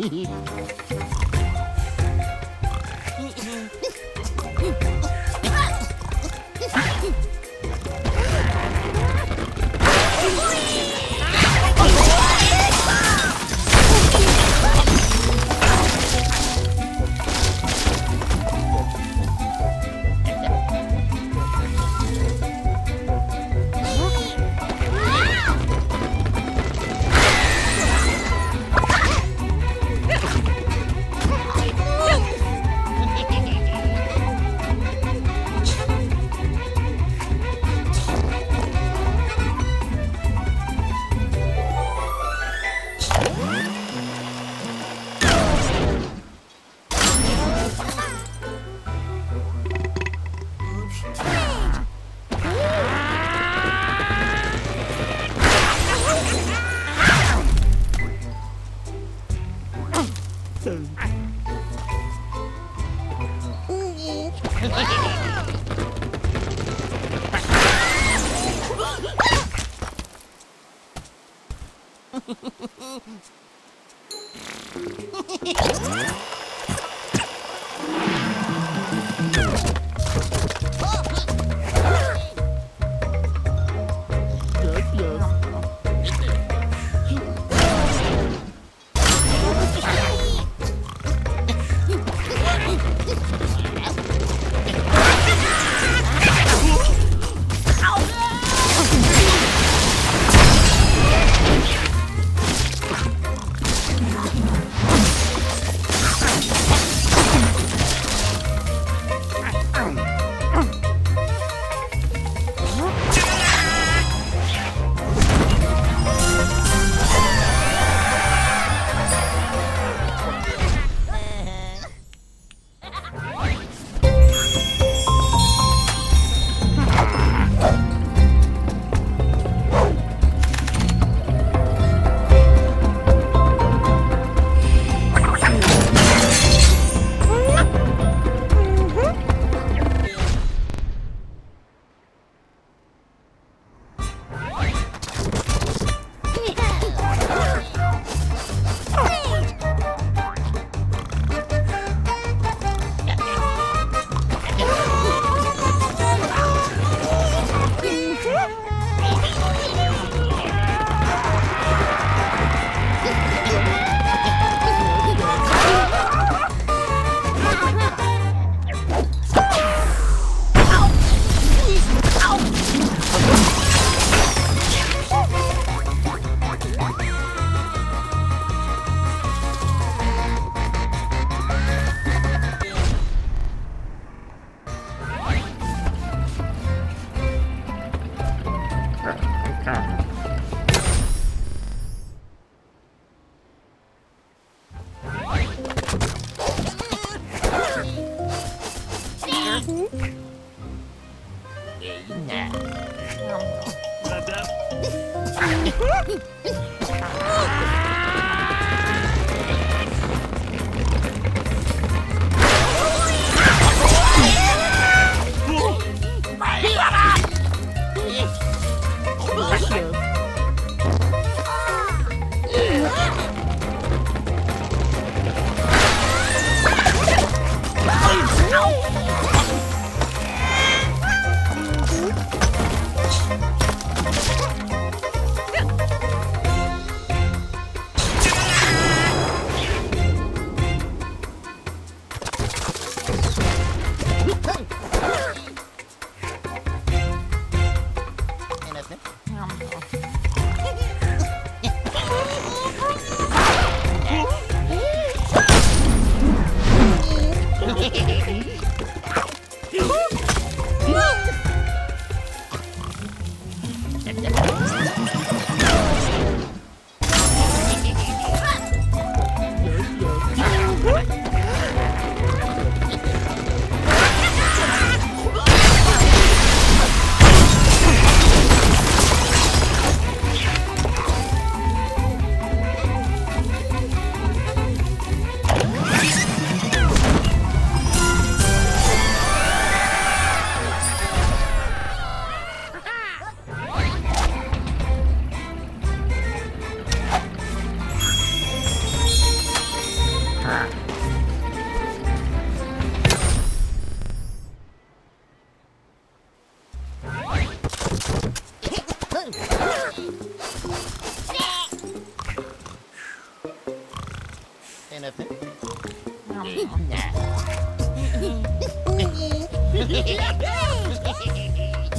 ん?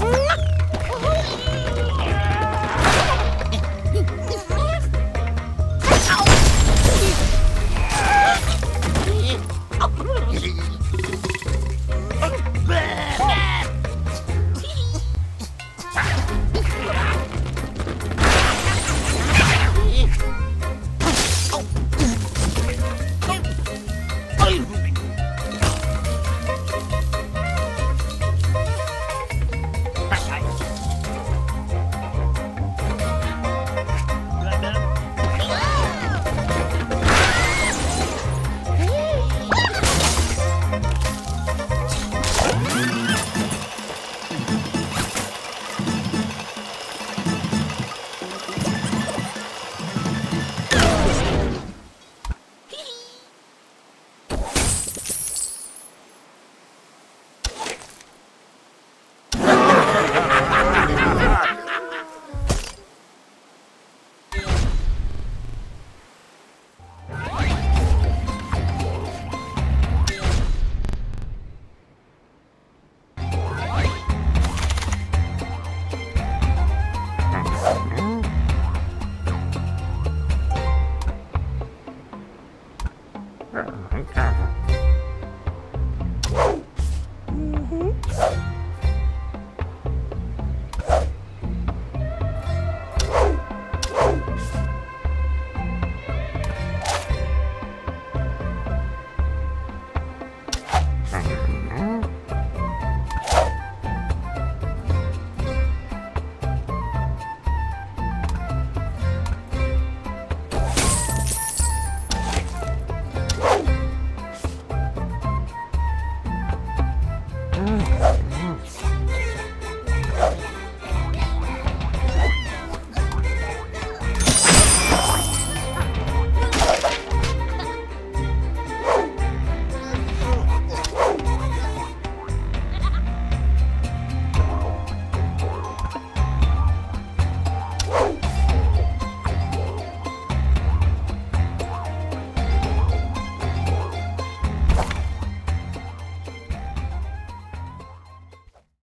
Mm-hmm.